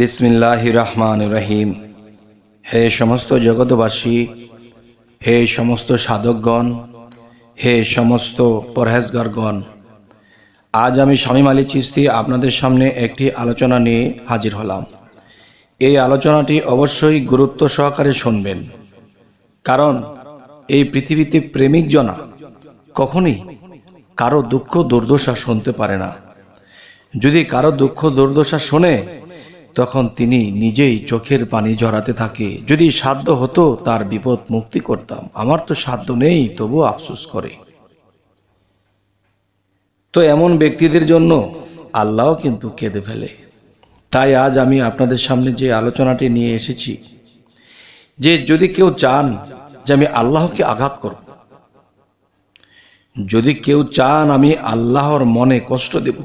বিসমিল্লাহ রহমান রহিম হে সমস্ত জগতবাসী হে সমস্ত সাধকগণ, হে সমস্ত পরহেজগারগণ, আজ আমি শামীম আলী চিস্তি আপনাদের সামনে একটি আলোচনা নিয়ে হাজির হলাম। এই আলোচনাটি অবশ্যই গুরুত্ব সহকারে শুনবেন, কারণ এই পৃথিবীতে প্রেমিক জনা কখনই কারও দুঃখ দুর্দশা শুনতে পারে না। যদি কারও দুঃখ দুর্দশা শোনে তখন তিনি নিজেই চোখের পানি জড়াতে থাকে। যদি সাধ্য হতো তার বিপদ মুক্তি করতাম। আমার তো সাধ্য নেই তবু আফসোস করে। তো এমন ব্যক্তিদের জন্য আল্লাহ কিন্তু কেঁদে ফেলে। তাই আজ আমি আপনাদের সামনে যে আলোচনাটি নিয়ে এসেছি, যে যদি কেউ চান যে আমি আল্লাহকে আঘাত করব, যদি কেউ চান আমি আল্লাহর মনে কষ্ট দেব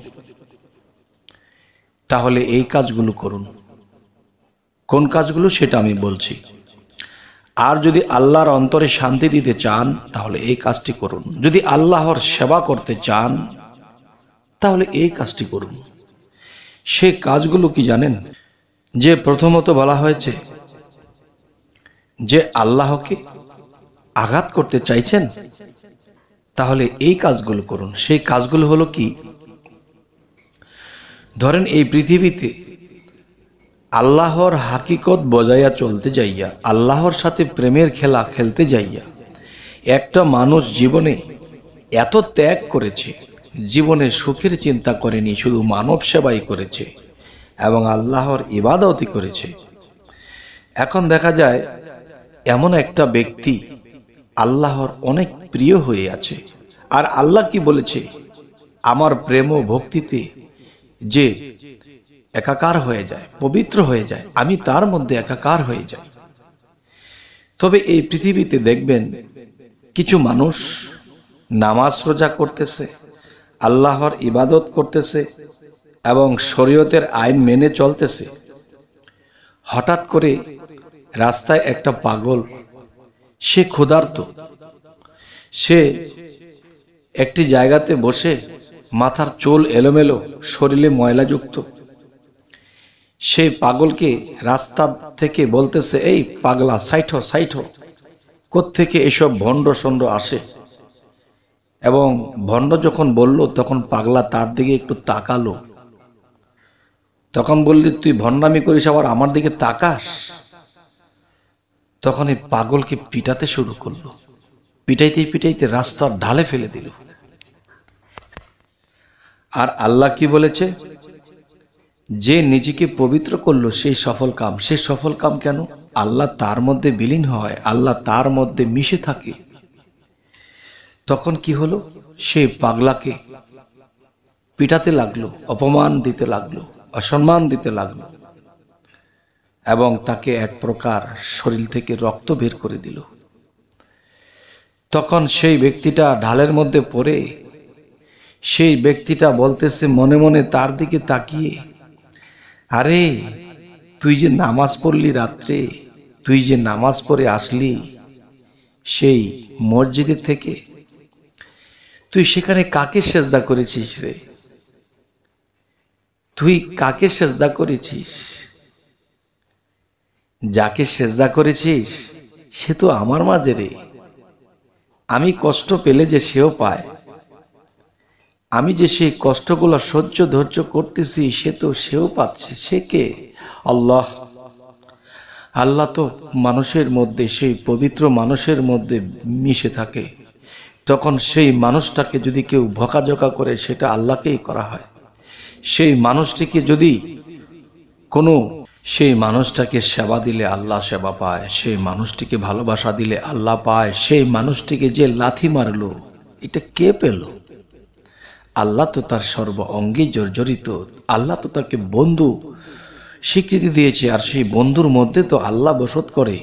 তাহলে এই কাজগুলো করুন। কোন কাজগুলো? সেটা আমি বলছি। আর যদি আল্লাহর অন্তরে শান্তি দিতে চান, তাহলে এই কাজটি করুন। যদি আল্লাহর সেবা করতে চান, তাহলে এই কাজটি করুন। সে কাজগুলো কি জানেন? যে প্রথমত বলা হয়েছে, যে আল্লাহকে আঘাত করতে চাইছেন, তাহলে এই কাজগুলো করুন। সেই কাজগুলো হলো কি? ধরেন এই পৃথিবীতে আল্লাহর হাকিকত বজাইয়া চলতে যাইয়া, আল্লাহর সাথে প্রেমের খেলা খেলতে যাইয়া, একটা মানুষ জীবনে এত ত্যাগ করেছে, জীবনে সুখের চিন্তা করেনি, শুধু মানব সেবাই করেছে এবং আল্লাহর ইবাদতই করেছে। এখন দেখা যায়, এমন একটা ব্যক্তি আল্লাহর অনেক প্রিয় হয়ে আছে। আর আল্লাহ কি বলেছে? আমার প্রেম ও ভক্তিতে যে একাকার হয়ে যায়, পবিত্র হয়ে যায়, আমি তার মধ্যে একাকার হয়ে যাই। তবে এই পৃথিবীতে দেখবেন কিছু মানুষ নামাজ রোজা করতেছে, আল্লাহর ইবাদত করতেছে এবং শরীয়তের আইন মেনে চলতেছে। হঠাৎ করে রাস্তায় একটা পাগল, সে ক্ষুধার্ত, সে একটি জায়গাতে বসে মাথার চোল এলোমেলো, শরীরে ময়লাযুক্ত। সেই পাগলকে রাস্তা থেকে বলতেছে, এই পাগলা, সাইঠো সাইঠো থেকে এসব ভণ্ড সন্ড আসে? এবং ভণ্ড যখন বলল, তখন পাগলা তার দিকে একটু তাকালো। তখন বললি, তুই ভণ্ডামি করিস, আবার আমার দিকে তাকাস? তখন এই পাগলকে পিটাতে শুরু করল। পিটাইতে পিটাইতে রাস্তার ঢালে ফেলে দিল। আর আল্লাহ কি বলেছে? যে নিজেকে পবিত্র করল সেই সফল কাম। সে সফল কাম কেন? আল্লাহ তার মধ্যে বিলীন হয়, আল্লাহ তার মধ্যে মিশে থাকে। তখন কি হলো? সে পাগলাকে পিটাতে লাগল, অপমান দিতে লাগল, অসম্মান দিতে লাগল এবং তাকে এক প্রকার শরীর থেকে রক্ত বের করে দিল। তখন সেই ব্যক্তিটা ঢালের মধ্যে পড়ে সেই ব্যক্তিটা বলতেছে, মনে মনে তার দিকে তাকিয়ে, আরে, তুই যে নামাজ পড়লি রাত্রে, তুই যে নামাজ পড়ে আসলি সেই মসজিদের থেকে, তুই সেখানে কাকে সেজদা করেছিস রে? তুই কাকে সেজদা করেছিস? যাকে সেজদা করেছিস, সে তো আমার মাঝে রে। আমি কষ্ট পেলে যে সেও পায়। আমি যে সেই কষ্টগুলো সহ্য ধৈর্য করতেছি, সে তো সেও পাচ্ছে। সে কে? আল্লাহ। আল্লাহ তো মানুষের মধ্যে, সেই পবিত্র মানুষের মধ্যে মিশে থাকে। তখন সেই মানুষটাকে যদি কেউ ভকাঝকা করে, সেটা আল্লাহকেই করা হয়। সেই মানুষটিকে যদি কোনো, সেই মানুষটাকে সেবা দিলে আল্লাহ সেবা পায়, সেই মানুষটিকে ভালোবাসা দিলে আল্লাহ পায়, সেই মানুষটিকে যে লাথি মারলো, এটা কে পেল? আল্লাহ তো তার সর্ব অঙ্গে জর্জরিত। আল্লাহ তো তাকে বন্ধু স্বীকৃতি দিয়েছে, আর সেই বন্ধুর মধ্যে তো আল্লাহ বসত করে।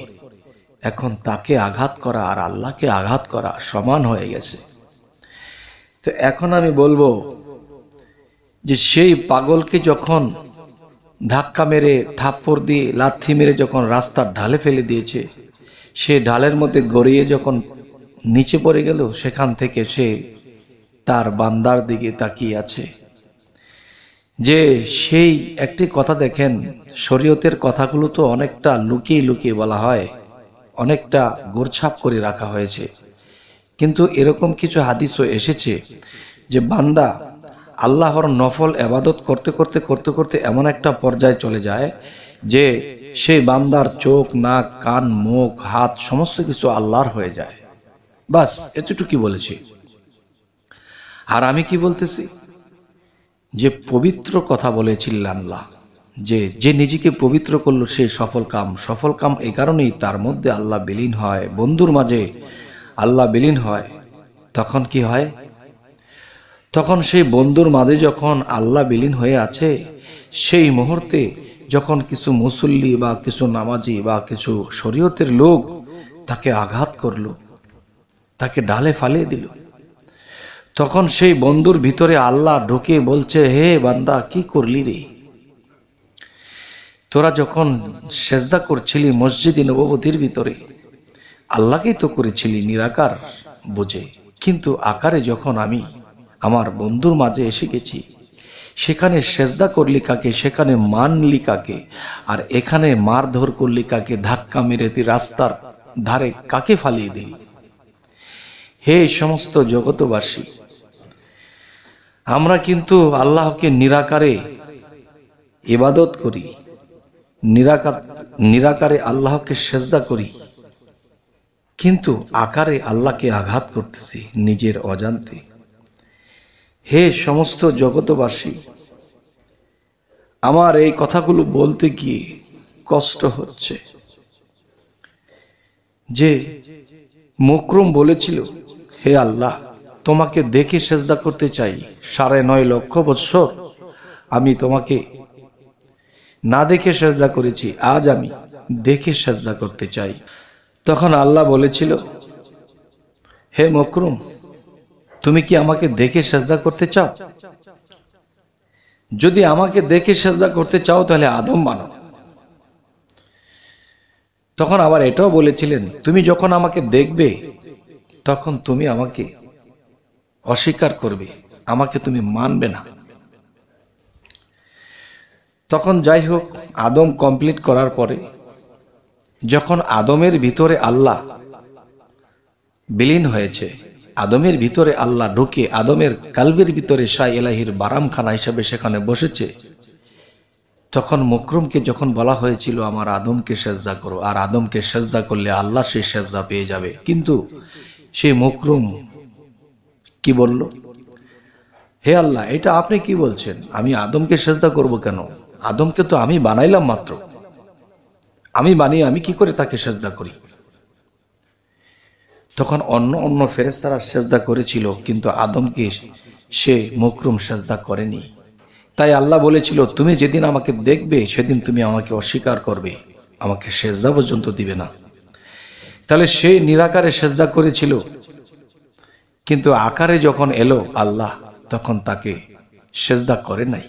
এখন তাকে আঘাত করা আর আল্লাহকে আঘাত করা সমান হয়ে গেছে। তো এখন আমি বলব যে সেই পাগলকে যখন ধাক্কা মেরে, থাপ্পড় দিয়ে, লাথি মেরে যখন রাস্তার ঢালে ফেলে দিয়েছে, সে ঢালের মধ্যে গড়িয়ে যখন নিচে পড়ে গেল, সেখান থেকে সে তার বান্দার দিকে তাকিয়ে আছে। যে সেই একটি কথা দেখেন, শরীয়তের কথাগুলো তো অনেকটা লুকিয়ে লুকিয়ে বলা হয়, অনেকটা গোরছাপ করে রাখা হয়েছে। কিন্তু এরকম কিছু হাদিসও এসেছে যে বান্দা আল্লাহর নফল এবাদত করতে করতে করতে করতে এমন একটা পর্যায়ে চলে যায় যে সেই বান্দার চোখ, নাক, কান, মুখ, হাত, সমস্ত কিছু আল্লাহর হয়ে যায়। বাস এতটুকু বলেছি। আর আমি কি বলতেছি? যে পবিত্র কথা বলেছিলেন আল্লাহ যে যে নিজেকে পবিত্র করল সে সফল কাম সফল কাম এই কারণেই তার মধ্যে আল্লাহ বিলীন হয়। বন্ধুর মাঝে আল্লাহ বিলীন হয়। তখন কি হয়? তখন সেই বন্ধুর মাঝে যখন আল্লাহ বিলীন হয়ে আছে, সেই মুহূর্তে যখন কিছু মুসল্লি বা কিছু নামাজি বা কিছু শরীয়তের লোক তাকে আঘাত করল, তাকে ডালে ফালিয়ে দিল। তখন সেই বন্ধুর ভিতরে আল্লাহ ঢুকে বলছে, হে বান্দা, কি করলি রে? তোরা যখন সেজদা করছিলি মসজিদে নববতীর ভিতরে, আল্লাহকেই তো করেছিলি নিরাকার বুঝে। কিন্তু আকারে যখন আমি আমার বন্ধুর মাঝে এসে গেছি, সেখানে সেজদা করলি কাকে, সেখানে মানলি কাকে, আর এখানে মারধর করলি কাকে, ধাক্কা মেরে তুই রাস্তার ধারে কাকে ফালিয়ে দিলি? হে সমস্ত জগতবাসী আমরা কিন্তু আল্লাহকে নিরাকারে ইবাদত করি নিরাকার নিরাকারে আল্লাহকে সেজদা করি। কিন্তু আকারে আল্লাহকে আঘাত করতেছি নিজের অজান্তে। হে সমস্ত জগতবাসী আমার এই কথাগুলো বলতে গিয়ে কষ্ট হচ্ছে। যে মুকরম বলেছিল, হে আল্লাহ তোমাকে দেখে সেজদা করতে চাই। সাড়ে নয় লক্ষ বৎসর আমি তোমাকে না দেখে সেজদা করেছি, আজ আমি দেখে সেজদা করতে চাই। তখন আল্লাহ বলেছিল, হে মকরুম, তুমি কি আমাকে দেখে সেজদা করতে চাও? যদি আমাকে দেখে সেজদা করতে চাও, তাহলে আদম বানো। তখন আবার এটাও বলেছিলেন, তুমি যখন আমাকে দেখবে, তখন তুমি আমাকে অস্বীকার করবে, আমাকে তুমি মানবে না। তখন যাই হোক আদম কমপ্লিট করার পরে, যখন আদমের ভিতরে আল্লাহ বিলীন হয়েছে, আদমের ভিতরে আল্লাহ ঢুকে আদমের কালবের ভিতরে শাহ এলাহির বারামখানা হিসাবে সেখানে বসেছে, তখন মুকরুমকে যখন বলা হয়েছিল, আমার আদমকে সেজদা করো। আর আদমকে সেজদা করলে আল্লাহ সেই সেজদা পেয়ে যাবে। কিন্তু সেই মুকরুম কি বলল? হে আল্লাহ, এটা আপনি কি বলছেন? আমি আদমকে সেজদা করব কেন? আদমকে তো আমি বানাইলাম মাত্র। আমি বানিয়ে আমি কি করে তাকে সেজদা করি? তখন অন্য অন্য ফেরেস্তারা সেজদা করেছিল, কিন্তু আদমকে সে মুকরুম সেজদা করেনি। তাই আল্লাহ বলেছিল, তুমি যেদিন আমাকে দেখবে, সেদিন তুমি আমাকে অস্বীকার করবে। আমাকে সেজদা পর্যন্ত দিবে না। তাহলে সে নিরাকারে সেজদা করেছিল। কিন্তু আকারে যখন এলো আল্লাহ, তখন তাকে সেজদা করে নাই।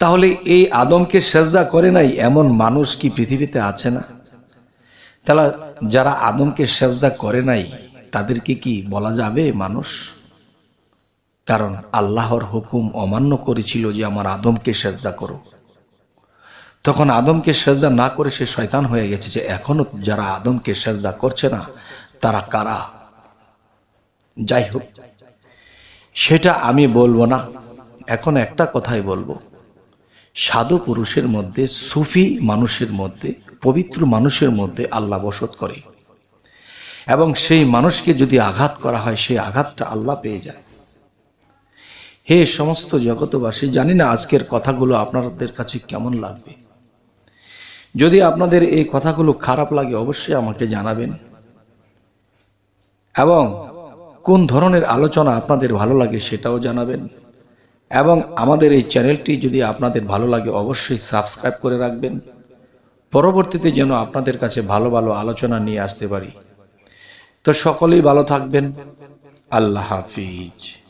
তাহলে এই আদমকে সেজদা করে নাই এমন মানুষ কি পৃথিবীতে আছে না? তাহলে যারা আদমকে সেজদা করে নাই, তাদেরকে কি বলা যাবে মানুষ? কারণ আল্লাহর হুকুম অমান্য করেছিল যে আমার আদমকে সেজদা করো। তখন আদমকে সেজদা না করে সে শয়তান হয়ে গেছে যে এখনও যারা আদমকে সেজদা করছে না, তারা কারা? যাই হোক, সেটা আমি বলব না। এখন একটা কথাই বলব। সাধু পুরুষের মধ্যে, সুফি মানুষের মধ্যে, পবিত্র মানুষের মধ্যে আল্লাহ বসত করে। এবং সেই মানুষকে যদি আঘাত করা হয়, সেই আঘাতটা আল্লাহ পেয়ে যায়। হে সমস্ত জগতবাসী জানি না আজকের কথাগুলো আপনাদের কাছে কেমন লাগবে। যদি আপনাদের এই কথাগুলো খারাপ লাগে, অবশ্যই আমাকে জানাবেন। এবং কোন ধরনের আলোচনা আপনাদের ভালো লাগে সেটাও জানাবেন। এবং আমাদের এই চ্যানেলটি যদি আপনাদের ভালো লাগে অবশ্যই সাবস্ক্রাইব করে রাখবেন। পরবর্তীতে যেন আপনাদের কাছে ভালো ভালো আলোচনা নিয়ে আসতে পারি। তো সকলেই ভালো থাকবেন। আল্লাহ হাফিজ।